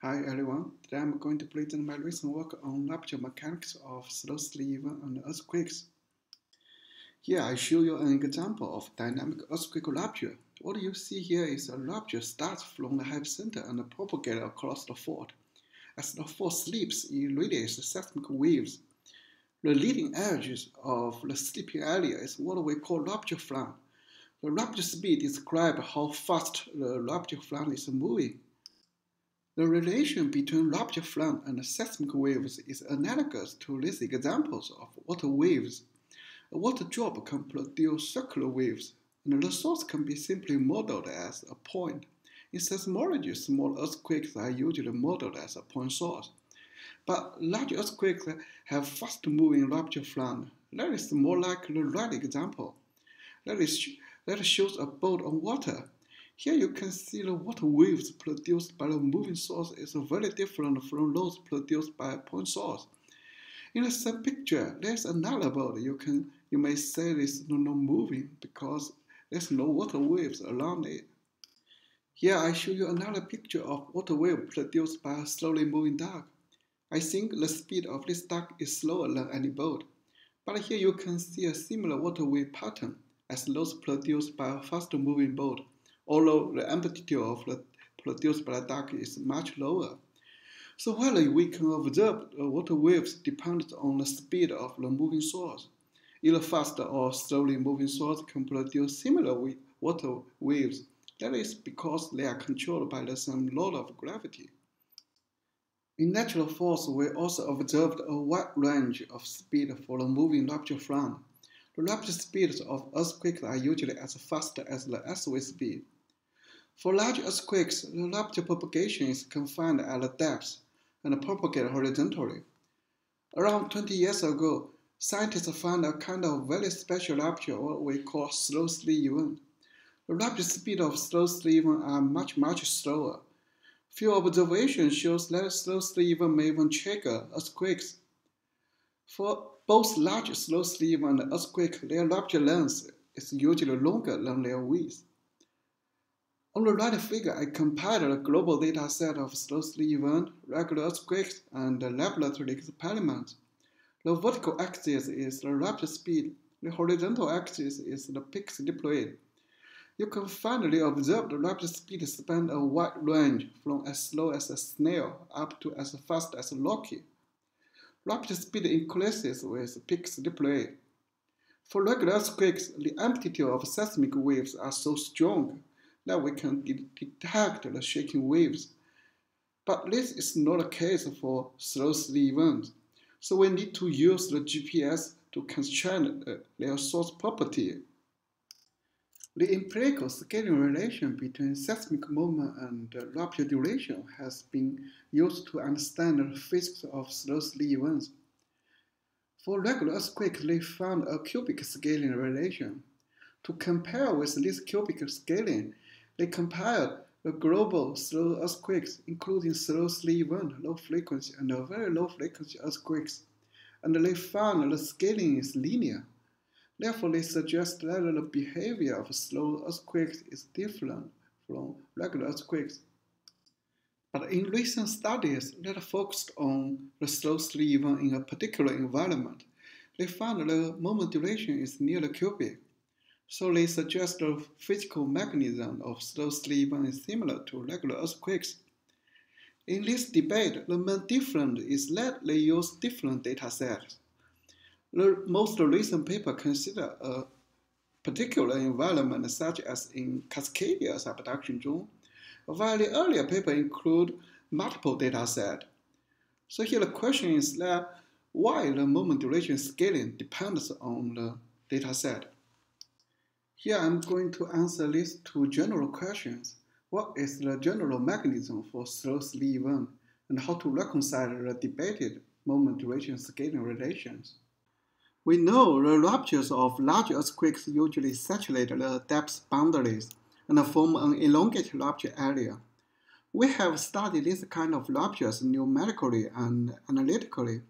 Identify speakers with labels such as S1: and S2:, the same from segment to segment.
S1: Hi everyone, today I'm going to present my recent work on rupture mechanics of slow slip and earthquakes. Here I show you an example of dynamic earthquake rupture. What you see here is a rupture starts from the epicenter and propagates across the fault. As the fault slips, it radiates seismic waves. The leading edge of the slipping area is what we call rupture front. The rupture speed describes how fast the rupture front is moving. The relation between rupture front and seismic waves is analogous to these examples of water waves. A water drop can produce circular waves, and the source can be simply modeled as a point. In seismology, small earthquakes are usually modeled as a point source. But large earthquakes have fast-moving rupture front. That is more like the right example. That, is, that shows a boat on water here you can see the water waves produced by the moving source is very different from those produced by a point source. In the same picture, there's another boat. You can you may say it's not moving because there's no water waves around it. Here I show you another picture of water wave produced by a slowly moving duck. I think the speed of this duck is slower than any boat. But here you can see a similar water wave pattern as those produced by a fast moving boat although the amplitude of the produced by the duck is much lower. So while we can observe the water waves depends on the speed of the moving source, either fast or slowly moving source can produce similar water waves. That is because they are controlled by the same law of gravity. In natural force, we also observed a wide range of speed for the moving rupture front. The rupture speeds of earthquakes are usually as fast as the earthwave speed. For large earthquakes, the rupture propagation is confined at the depths and propagated horizontally. Around 20 years ago, scientists found a kind of very special rupture, what we call slow slip event. The rupture speed of slow slip are much, much slower. Few observations shows that slow slip may even trigger earthquakes. For both large slow slip and earthquake, their rupture length is usually longer than their width. On the right figure, I compiled a global data set of slow slip events, regular earthquakes, and laboratory experiments. The vertical axis is the rupture speed. The horizontal axis is the peaks deployed. You can finally observe the rupture speed span a wide range from as slow as a snail up to as fast as a rocket. Rupture speed increases with peaks deployed. For regular earthquakes, the amplitude of seismic waves are so strong that we can de detect the shaking waves. But this is not the case for slow events. So we need to use the GPS to constrain uh, their source property. The empirical scaling relation between seismic moment and uh, rupture duration has been used to understand the physics of slow events. For regular earthquakes, they found a cubic scaling relation. To compare with this cubic scaling, they compiled the global slow earthquakes, including slow slip event, low frequency, and very low frequency earthquakes, and they found the scaling is linear. Therefore, they suggest that the behavior of slow earthquakes is different from regular earthquakes. But in recent studies that focused on the slow slip in a particular environment, they found the moment duration is nearly cubic. So they suggest the physical mechanism of slow slip is similar to regular earthquakes. In this debate, the main difference is that they use different data sets. The most recent paper consider a particular environment such as in Cascadia subduction zone, while the earlier paper include multiple data sets. So here the question is that why the moment duration scaling depends on the data set. Here I'm going to answer these two general questions. What is the general mechanism for slow slip event and how to reconcile the debated moment duration scaling relations? We know the ruptures of large earthquakes usually saturate the depth boundaries and form an elongated rupture area. We have studied this kind of ruptures numerically and analytically.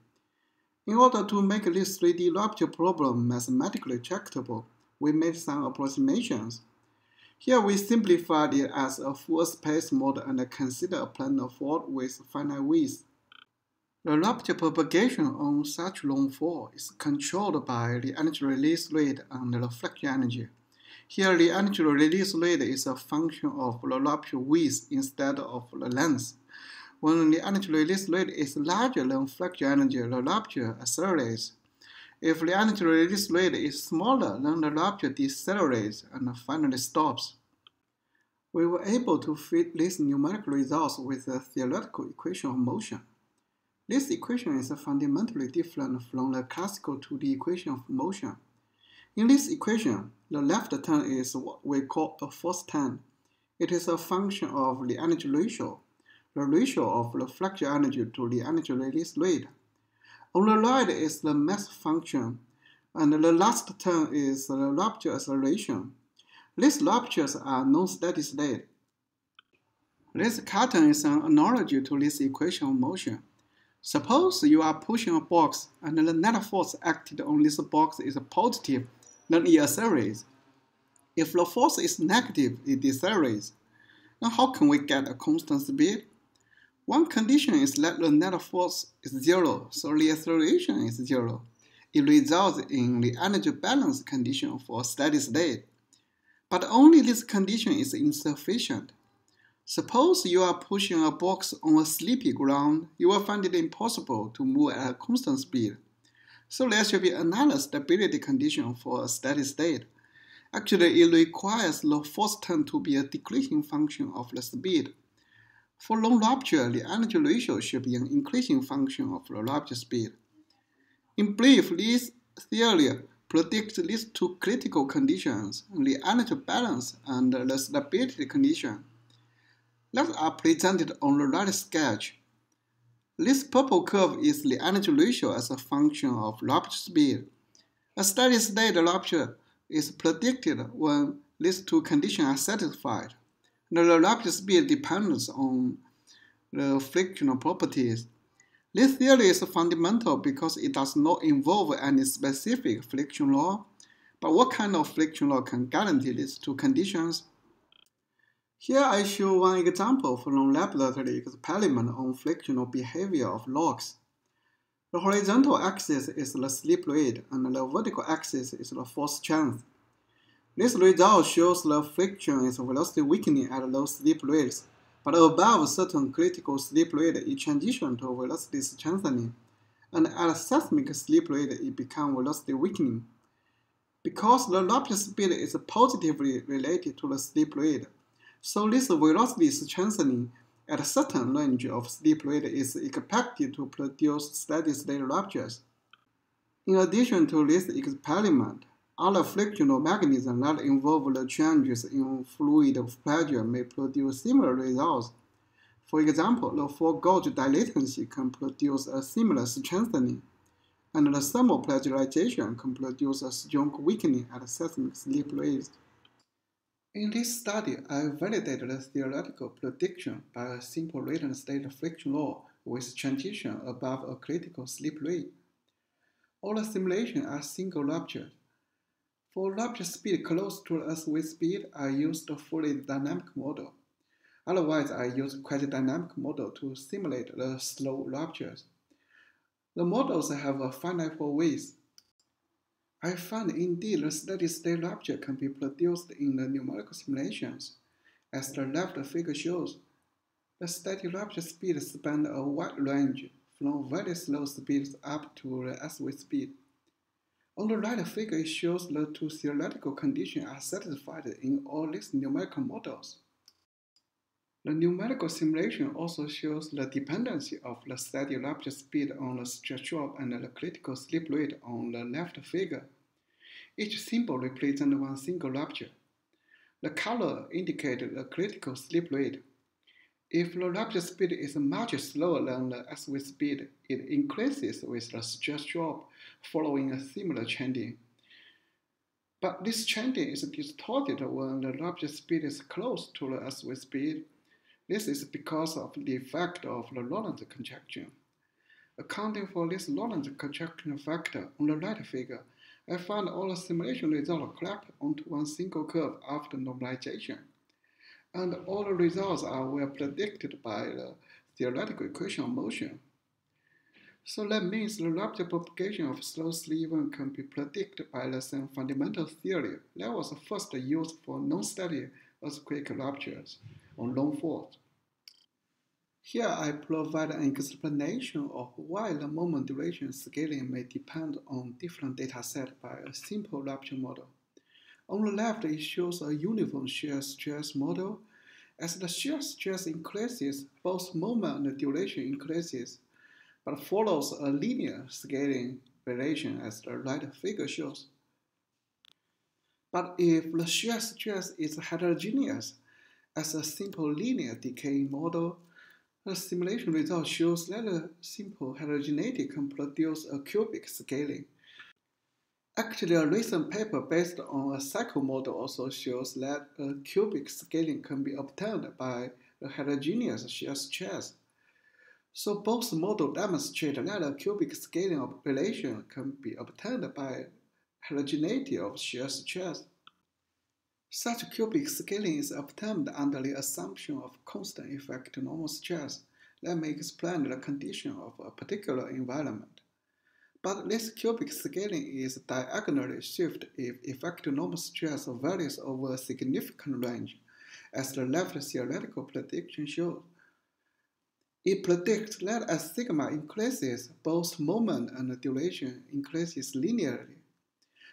S1: In order to make this 3D rupture problem mathematically tractable, we made some approximations. Here we simplified it as a full space model and consider a planar fault with finite width. The rupture propagation on such long fall is controlled by the energy release rate and the reflection energy. Here the energy release rate is a function of the rupture width instead of the length. When the energy release rate is larger than reflection energy, the rupture accelerates. If the energy release rate is smaller, then the rupture decelerates and finally stops. We were able to fit these numerical results with the theoretical equation of motion. This equation is fundamentally different from the classical 2D equation of motion. In this equation, the left term is what we call a force term. It is a function of the energy ratio, the ratio of the reflection energy to the energy release rate. On the right is the mass function, and the last term is the rupture acceleration. These ruptures are non-steady state. This cartoon is an analogy to this equation of motion. Suppose you are pushing a box and the net force acted on this box is positive, then it accelerates. If the force is negative, it decelerates. Now how can we get a constant speed? One condition is that the net force is zero, so the acceleration is zero. It results in the energy balance condition for steady state. But only this condition is insufficient. Suppose you are pushing a box on a sleepy ground, you will find it impossible to move at a constant speed. So there should be another stability condition for a steady state. Actually, it requires the force term to be a decreasing function of the speed. For long rupture, the energy ratio should be an increasing function of the rupture speed. In brief, this theory predicts these two critical conditions, the energy balance and the stability condition that are presented on the right sketch. This purple curve is the energy ratio as a function of rupture speed. A steady state rupture is predicted when these two conditions are satisfied. The rupture speed depends on the frictional properties. This theory is fundamental because it does not involve any specific friction law. But what kind of friction law can guarantee these two conditions? Here I show one example from laboratory experiment on frictional behavior of logs. The horizontal axis is the slip rate and the vertical axis is the force strength. This result shows the friction is velocity weakening at low slip rates, but above certain critical slip rate it transitions to velocity strengthening, and at seismic slip rate it becomes velocity weakening. Because the rupture speed is positively related to the slip rate, so this velocity strengthening at a certain range of slip rate is expected to produce steady-state ruptures. In addition to this experiment, other frictional mechanisms that involve the changes in fluid pressure may produce similar results. For example, the fault gouge dilatancy can produce a similar strengthening, and the thermal pressurization can produce a strong weakening at seismic slip rates. In this study, I validated the theoretical prediction by a simple latent state friction law with transition above a critical slip rate. All the simulations are single rupture. For rupture speed close to the Earth speed, I use the fully dynamic model. Otherwise, I use quasi-dynamic model to simulate the slow ruptures. The models have a finite width I find indeed the steady-state rupture can be produced in the numerical simulations. As the left figure shows, the steady rupture speed span a wide range from very slow speeds up to the SV speed. On the right figure, it shows the two theoretical conditions are satisfied in all these numerical models. The numerical simulation also shows the dependency of the steady rupture speed on the stress drop and the critical slip rate on the left figure. Each symbol represents one single rupture. The color indicates the critical slip rate. If the rupture speed is much slower than the SV speed, it increases with the stress drop following a similar trending. But this trending is distorted when the rupture speed is close to the SV speed this is because of the effect of the Lorentz contraction. Accounting for this Lorentz contraction factor on the right figure, I found all the simulation results clapped onto one single curve after normalization. And all the results are well predicted by the theoretical equation of motion. So that means the rupture propagation of slow slip can be predicted by the same fundamental theory that was first used for non-steady earthquake ruptures on long faults. Here I provide an explanation of why the moment duration scaling may depend on different data set by a simple rupture model. On the left, it shows a uniform shear stress model. As the shear stress increases, both moment and duration increases, but follows a linear scaling relation as the right figure shows. But if the shear stress is heterogeneous, as a simple linear decaying model, the simulation result shows that a simple heterogeneity can produce a cubic scaling. Actually, a recent paper based on a cycle model also shows that a cubic scaling can be obtained by a heterogeneous shear stress. So both models demonstrate that a cubic scaling operation can be obtained by heterogeneity of shear stress. Such cubic scaling is obtained under the assumption of constant effective normal stress that may explain the condition of a particular environment. But this cubic scaling is diagonally shifted if effective normal stress varies over a significant range, as the left theoretical prediction shows. It predicts that as sigma increases, both moment and duration increases linearly.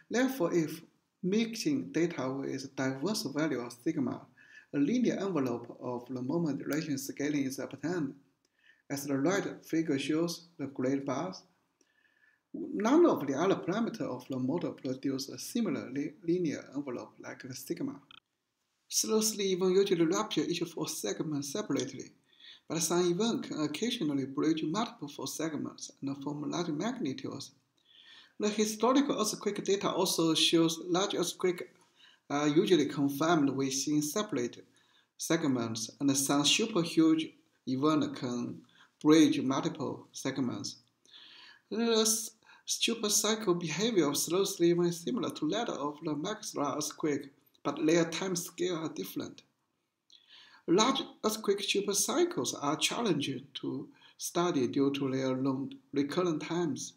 S1: Therefore, if mixing data with diverse value of sigma, a linear envelope of the moment duration scaling is obtained. As the right figure shows the gray bars, none of the other parameters of the model produce a similar li linear envelope like the sigma. Slow slip event usually rupture each fault segment separately, but some event can occasionally bridge multiple fault segments and form large magnitudes the historical earthquake data also shows large earthquakes are usually confined within separate segments, and some super huge events can bridge multiple segments. The supercycle behavior of slow slip is similar to that of the megathrust earthquake, but their time scale are different. Large earthquake supercycles are challenging to study due to their long recurrent times.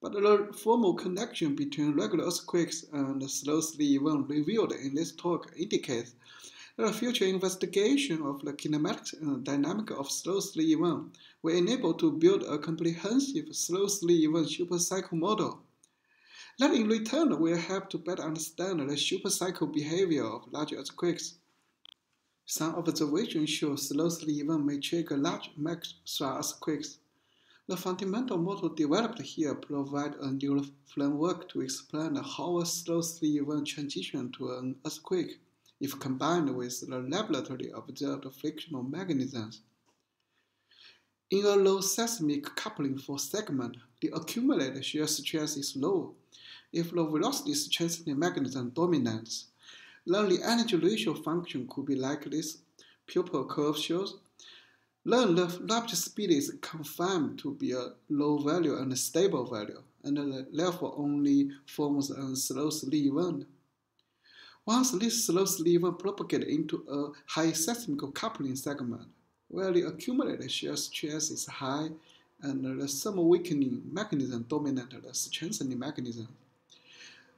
S1: But the formal connection between regular earthquakes and slow event revealed in this talk indicates a future investigation of the kinematics and uh, dynamic of slow slip event will enable to build a comprehensive slow slip event supercycle model. That in return will help to better understand the supercycle behavior of large earthquakes. Some observations show slow slip event may trigger large megathrust earthquakes the fundamental model developed here provides a new framework to explain how a slow slip event transition to an earthquake if combined with the laboratory observed frictional mechanisms. In a low seismic coupling fault segment, the accumulated shear stress is low. If the velocity strengthening mechanism dominates, then the energy ratio function could be like this pupil curve shows then the rupture speed is confirmed to be a low value and a stable value, and therefore only forms a slow slip event. Once this slow slip propagates into a high seismic coupling segment, where the accumulated shear stress is high and the thermal weakening mechanism dominates the strengthening mechanism,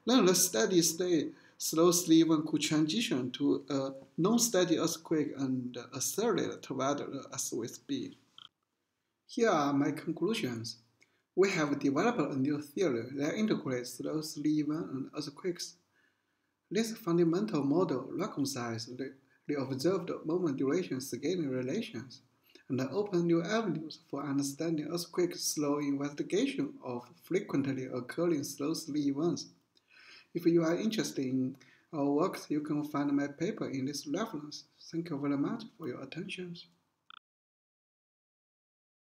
S1: then the steady state slow slip could transition to a non-steady earthquake and accelerate toward the earthward speed. Here are my conclusions. We have developed a new theory that integrates slow slip and earthquakes. This fundamental model reconciles the, the observed moment duration scaling relations and open new avenues for understanding earthquake slow investigation of frequently occurring slow slip events. If you are interested in our works, you can find my paper in this reference. Thank you very much for your attention.